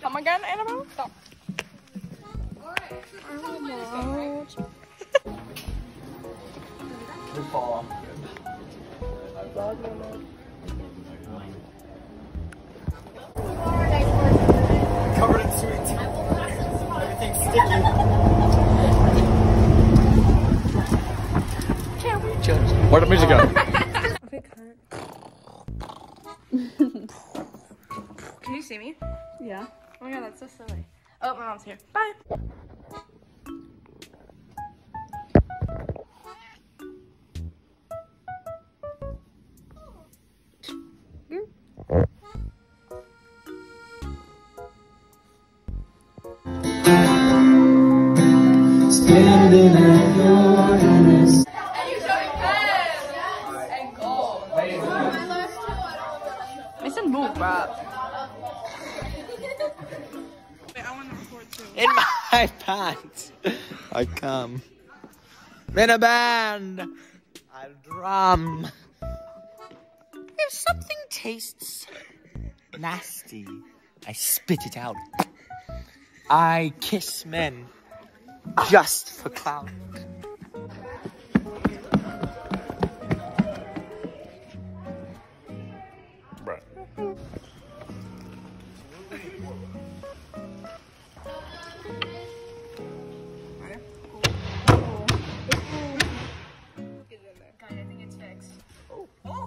Come again, Annabelle? Stop. You fall off. Where'd the music go? Can you see me? Yeah. Oh my god, that's so silly. Oh, my mom's here. Bye. Mason, In my pants. I come. In a band. I drum. If something tastes nasty, I spit it out. I kiss men just for clout.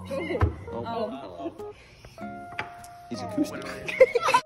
Oh. He's oh. oh, acoustic.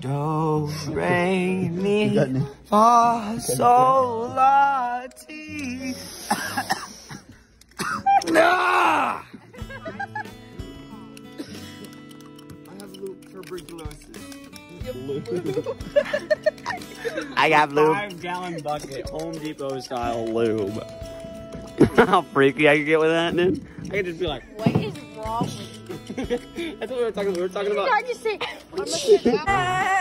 Do, re, mi, fa, sol, la, ti. Ah! I have tuberculosis. I have lube. Five gallon bucket, Home Depot style lube. How freaky I could get with that, dude. I could just be like, What is wrong with you? that's what we were talking. We were talking about. I just say,